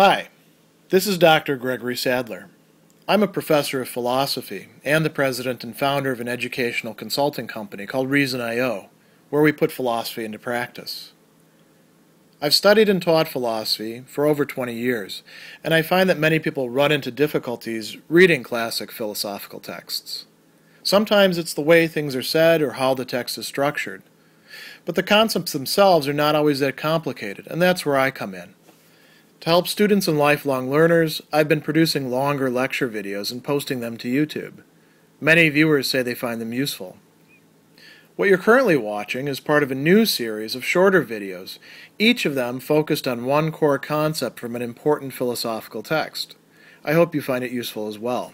Hi, this is Dr. Gregory Sadler. I'm a professor of philosophy and the president and founder of an educational consulting company called Reason.io, where we put philosophy into practice. I've studied and taught philosophy for over 20 years, and I find that many people run into difficulties reading classic philosophical texts. Sometimes it's the way things are said or how the text is structured. But the concepts themselves are not always that complicated, and that's where I come in. To help students and lifelong learners, I've been producing longer lecture videos and posting them to YouTube. Many viewers say they find them useful. What you're currently watching is part of a new series of shorter videos, each of them focused on one core concept from an important philosophical text. I hope you find it useful as well.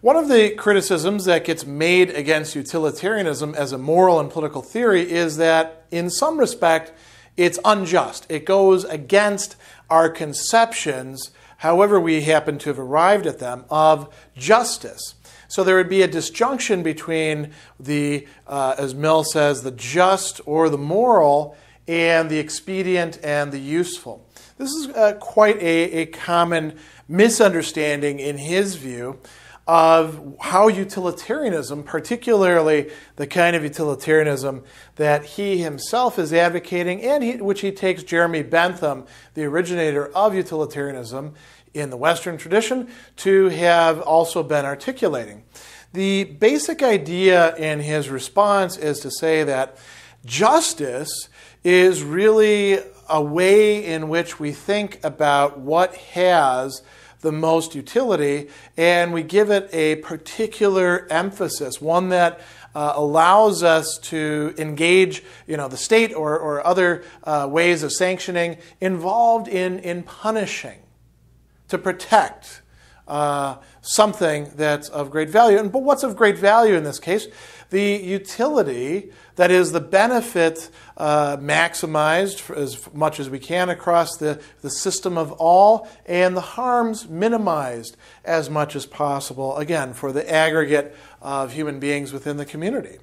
One of the criticisms that gets made against utilitarianism as a moral and political theory is that, in some respect, it's unjust. It goes against our conceptions, however we happen to have arrived at them, of justice. So there would be a disjunction between the, uh, as Mill says, the just or the moral and the expedient and the useful. This is uh, quite a, a common misunderstanding in his view of how utilitarianism, particularly the kind of utilitarianism that he himself is advocating, and he, which he takes Jeremy Bentham, the originator of utilitarianism in the Western tradition, to have also been articulating. The basic idea in his response is to say that justice is really a way in which we think about what has the most utility, and we give it a particular emphasis, one that uh, allows us to engage you know, the state or, or other uh, ways of sanctioning involved in, in punishing to protect uh, something that's of great value. And, but what's of great value in this case? The utility, that is, the benefit uh, maximized as much as we can across the, the system of all, and the harms minimized as much as possible, again, for the aggregate of human beings within the community.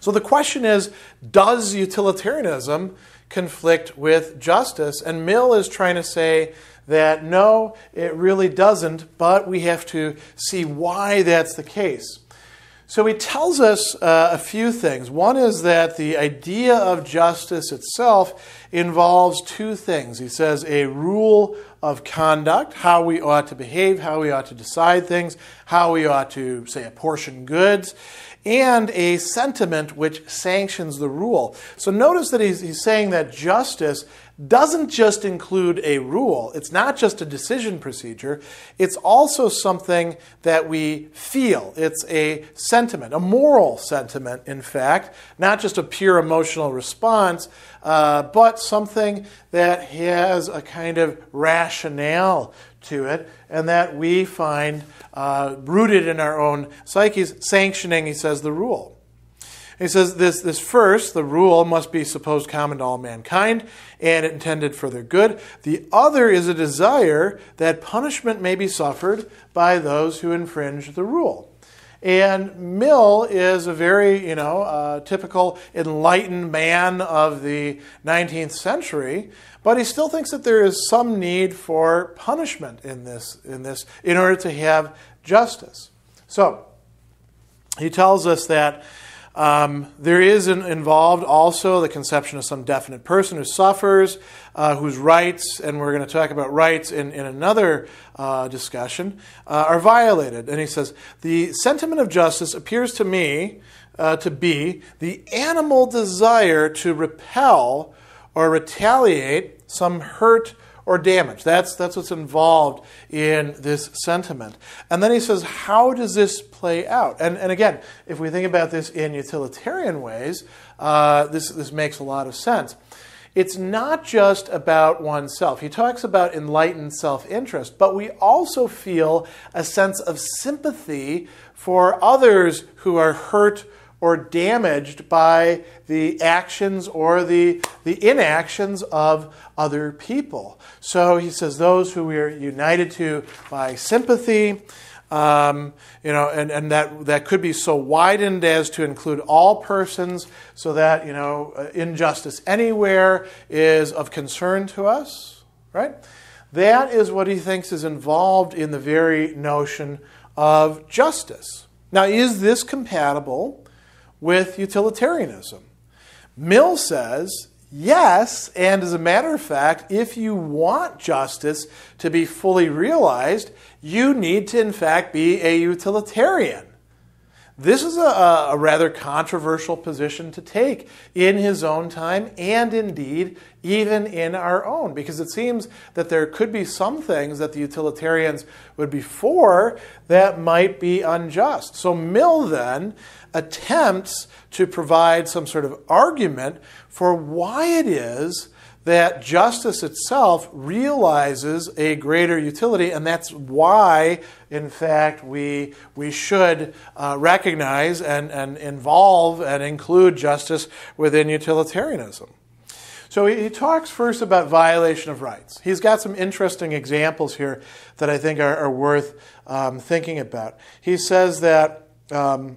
So the question is does utilitarianism conflict with justice? And Mill is trying to say that no, it really doesn't, but we have to see why that's the case. So he tells us uh, a few things. One is that the idea of justice itself involves two things. He says a rule of conduct, how we ought to behave, how we ought to decide things, how we ought to, say, apportion goods, and a sentiment which sanctions the rule. So notice that he's, he's saying that justice doesn't just include a rule, it's not just a decision procedure, it's also something that we feel. It's a sentiment, a moral sentiment, in fact, not just a pure emotional response, uh, but something that has a kind of rationale to it and that we find uh, rooted in our own psyches, sanctioning, he says, the rule. He says this, this first, the rule must be supposed common to all mankind and intended for their good. The other is a desire that punishment may be suffered by those who infringe the rule. And Mill is a very, you know, uh, typical enlightened man of the 19th century, but he still thinks that there is some need for punishment in this, in this, in order to have justice. So he tells us that um, there is an, involved also the conception of some definite person who suffers, uh, whose rights, and we're going to talk about rights in, in another uh, discussion, uh, are violated. And he says, The sentiment of justice appears to me uh, to be the animal desire to repel or retaliate some hurt or damage. That's, that's what's involved in this sentiment. And then he says, how does this play out? And, and again, if we think about this in utilitarian ways, uh, this, this makes a lot of sense. It's not just about oneself. He talks about enlightened self interest, but we also feel a sense of sympathy for others who are hurt or damaged by the actions or the, the inactions of other people. So he says, those who we are united to by sympathy, Um, you know, and, and that, that could be so widened as to include all persons so that, you know, uh, injustice anywhere is of concern to us, right? That is what he thinks is involved in the very notion of justice. Now, is this compatible with utilitarianism? Mill says yes, and as a matter of fact, if you want justice to be fully realized, you need to, in fact, be a utilitarian. This is a, a, rather controversial position to take in his own time and indeed even in our own, because it seems that there could be some things that the utilitarians would be for that might be unjust. So Mill then attempts to provide some sort of argument for why it is that justice itself realizes a greater utility, and that's why, in fact, we, we should uh, recognize and, and involve and include justice within utilitarianism. So he, he talks first about violation of rights. He's got some interesting examples here that I think are, are worth um, thinking about. He says that. Um,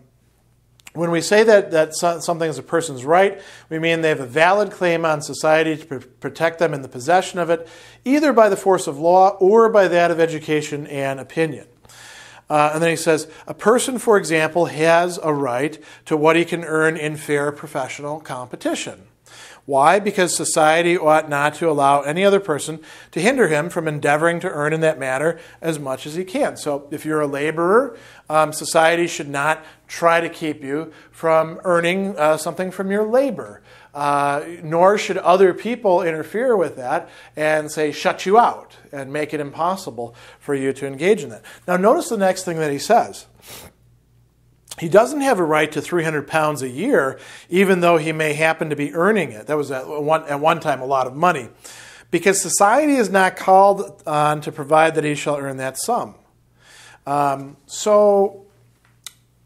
when we say that, that something is a person's right, we mean they have a valid claim on society to protect them in the possession of it, either by the force of law or by that of education and opinion. Uh, and then he says, a person, for example, has a right to what he can earn in fair professional competition. Why? Because society ought not to allow any other person to hinder him from endeavoring to earn in that manner as much as he can. So, if you're a laborer, um, society should not try to keep you from earning uh, something from your labor. Uh, nor should other people interfere with that and say, shut you out and make it impossible for you to engage in that. Now, notice the next thing that he says. He doesn't have a right to 300 pounds a year, even though he may happen to be earning it. That was at one, at one time a lot of money. Because society is not called on to provide that he shall earn that sum. Um, so,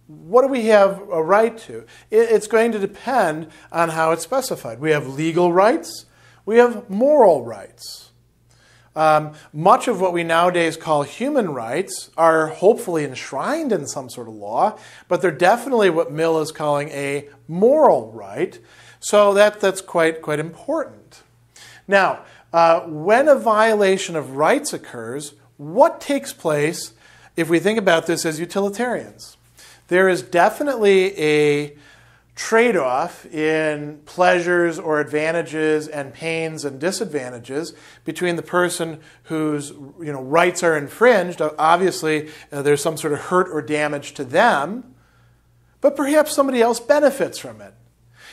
what do we have a right to? It's going to depend on how it's specified. We have legal rights, we have moral rights. Um, much of what we nowadays call human rights are hopefully enshrined in some sort of law, but they're definitely what Mill is calling a moral right. So that, that's quite, quite important. Now, uh, when a violation of rights occurs, what takes place if we think about this as utilitarians? There is definitely a trade off in pleasures or advantages and pains and disadvantages between the person whose you know, rights are infringed. Obviously, uh, there's some sort of hurt or damage to them, but perhaps somebody else benefits from it.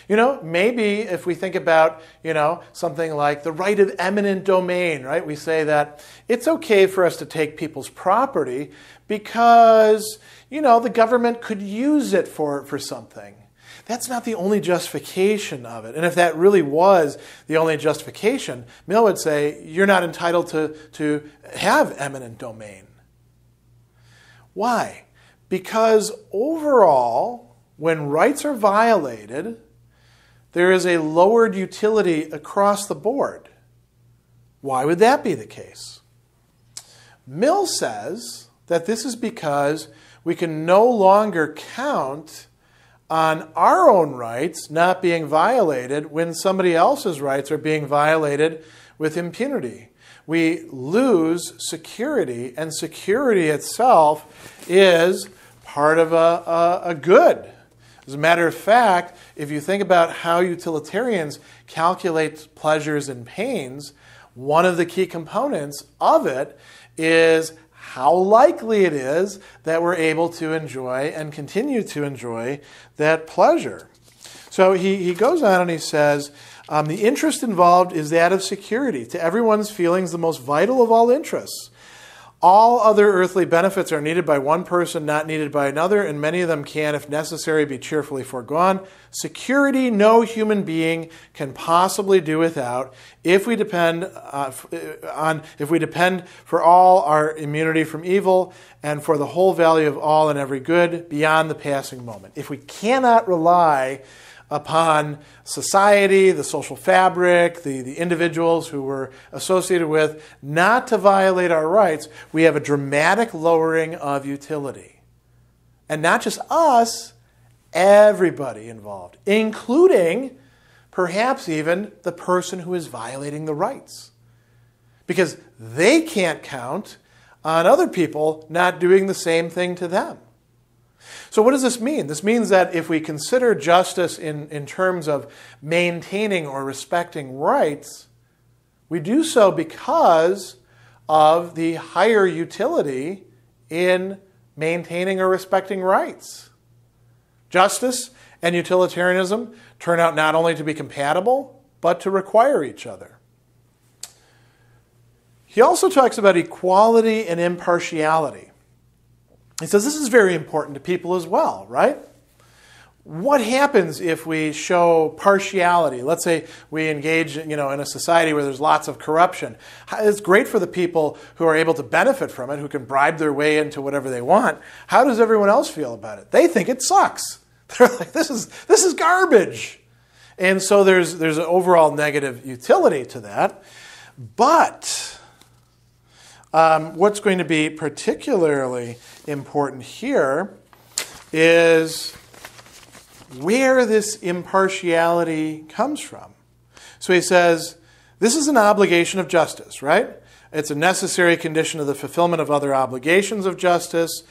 You know, maybe if we think about, you know, something like the right of eminent domain, right? We say that it's okay for us to take people's property because, you know, the government could use it for, for something. That's not the only justification of it. And if that really was the only justification, Mill would say you're not entitled to, to have eminent domain. Why? Because overall, when rights are violated, there is a lowered utility across the board. Why would that be the case? Mill says that this is because we can no longer count on our own rights not being violated when somebody else's rights are being violated with impunity. We lose security, and security itself is part of a, a, a good. As a matter of fact, if you think about how utilitarians calculate pleasures and pains, one of the key components of it is how likely it is that we're able to enjoy and continue to enjoy that pleasure. So he, he goes on and he says, um, the interest involved is that of security. To everyone's feelings, the most vital of all interests. All other earthly benefits are needed by one person, not needed by another, and many of them can, if necessary, be cheerfully foregone. Security, no human being can possibly do without if we depend uh, on if we depend for all our immunity from evil and for the whole value of all and every good beyond the passing moment. If we cannot rely upon society, the social fabric, the, the individuals who we're associated with, not to violate our rights, we have a dramatic lowering of utility. And not just us, everybody involved, including perhaps even the person who is violating the rights. Because they can't count on other people not doing the same thing to them. So, what does this mean? This means that if we consider justice in, in terms of maintaining or respecting rights, we do so because of the higher utility in maintaining or respecting rights. Justice and utilitarianism turn out not only to be compatible, but to require each other. He also talks about equality and impartiality. He says this is very important to people as well, right? What happens if we show partiality? Let's say we engage, you know, in a society where there's lots of corruption. It's great for the people who are able to benefit from it, who can bribe their way into whatever they want. How does everyone else feel about it? They think it sucks. They're like, this is this is garbage. And so there's there's an overall negative utility to that. But um, what's going to be particularly important here is where this impartiality comes from. So he says, this is an obligation of justice, right? It's a necessary condition of the fulfillment of other obligations of justice.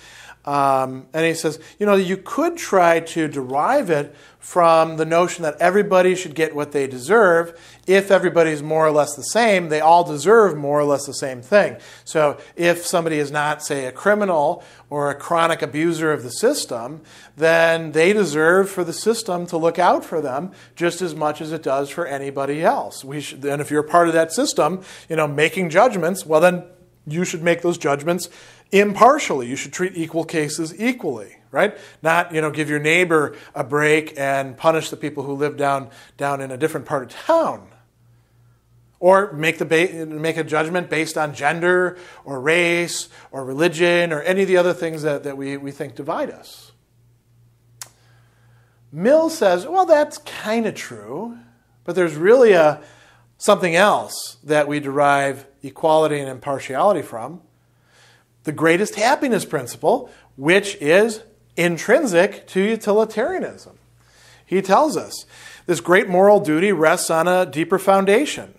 Um, and he says, you know, you could try to derive it from the notion that everybody should get what they deserve. If everybody's more or less the same, they all deserve more or less the same thing. So if somebody is not, say, a criminal or a chronic abuser of the system, then they deserve for the system to look out for them just as much as it does for anybody else. We should, and if you're part of that system, you know, making judgments, well, then you should make those judgments impartially. You should treat equal cases equally, right? Not, you know, give your neighbor a break and punish the people who live down, down in a different part of town. Or make, the ba- make a judgment based on gender or race or religion or any of the other things that, that we, we think divide us. Mill says, well, that's kind of true, but there's really a, something else that we derive equality and impartiality from the greatest happiness principle, which is intrinsic to utilitarianism. He tells us this great moral duty rests on a deeper foundation.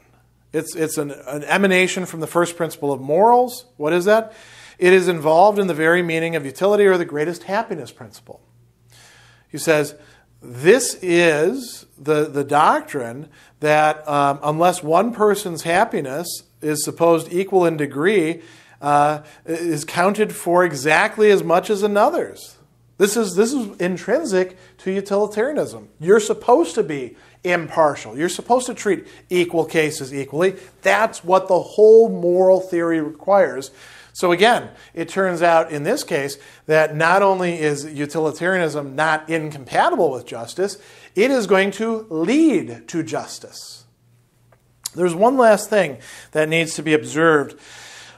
It's, it's an, an emanation from the first principle of morals. What is that? It is involved in the very meaning of utility or the greatest happiness principle. He says, this is the, the doctrine that um, unless one person's happiness is supposed equal in degree, uh, is counted for exactly as much as another's. This is, this is intrinsic to utilitarianism. You're supposed to be impartial. You're supposed to treat equal cases equally. That's what the whole moral theory requires. So, again, it turns out in this case that not only is utilitarianism not incompatible with justice, it is going to lead to justice. There's one last thing that needs to be observed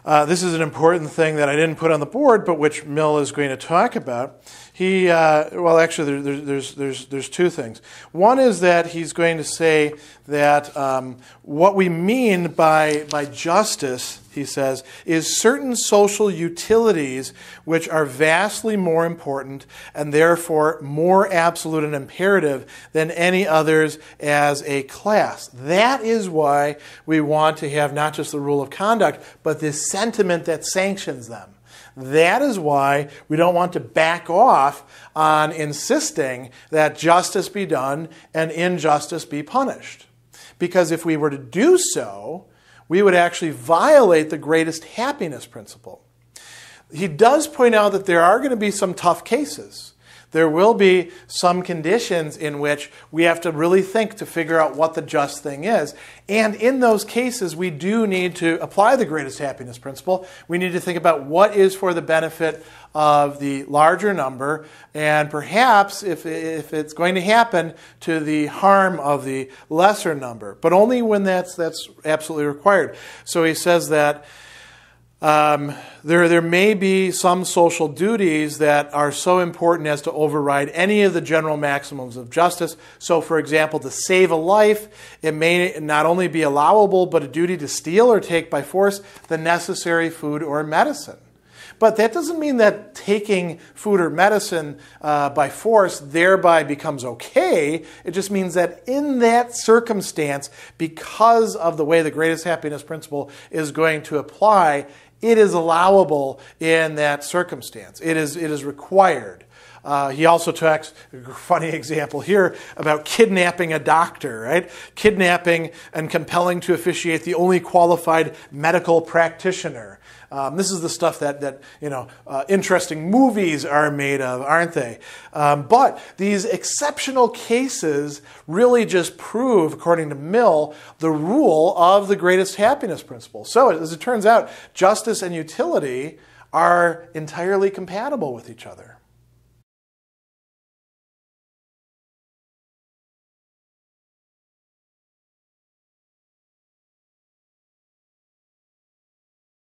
uh, this is an important thing that I didn't put on the board, but which Mill is going to talk about. He, uh, well, actually, there, there's, there's, there's two things. One is that he's going to say that um, what we mean by, by justice, he says, is certain social utilities which are vastly more important and therefore more absolute and imperative than any others as a class. That is why we want to have not just the rule of conduct, but this sentiment that sanctions them. That is why we don't want to back off on insisting that justice be done and injustice be punished. Because if we were to do so, we would actually violate the greatest happiness principle. He does point out that there are going to be some tough cases there will be some conditions in which we have to really think to figure out what the just thing is. And in those cases, we do need to apply the greatest happiness principle. We need to think about what is for the benefit of the larger number, and perhaps if, if it's going to happen to the harm of the lesser number, but only when that's, that's absolutely required. So he says that Um, there, there may be some social duties that are so important as to override any of the general maximums of justice. So, for example, to save a life, it may not only be allowable, but a duty to steal or take by force the necessary food or medicine. But that doesn't mean that taking food or medicine uh, by force thereby becomes okay. It just means that in that circumstance, because of the way the greatest happiness principle is going to apply, it is allowable in that circumstance. It is, it is required. Uh, he also talks, funny example here, about kidnapping a doctor, right? Kidnapping and compelling to officiate the only qualified medical practitioner. Um, this is the stuff that, that you know, uh, interesting movies are made of, aren't they? Um, but these exceptional cases really just prove, according to Mill, the rule of the greatest happiness principle. So, as it turns out, justice and utility are entirely compatible with each other.